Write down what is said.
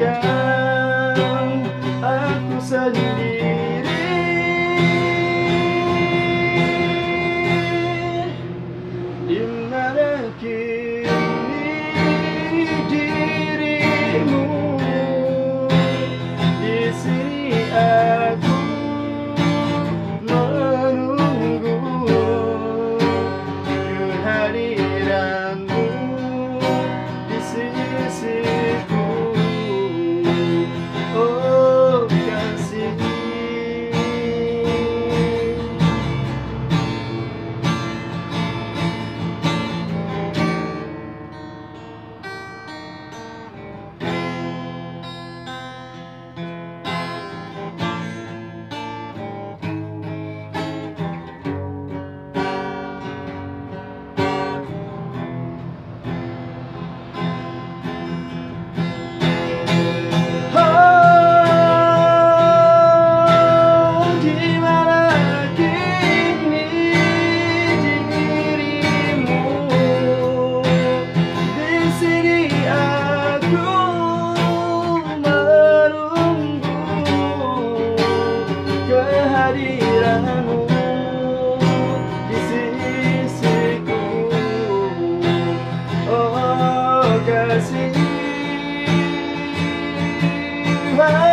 Yeah. away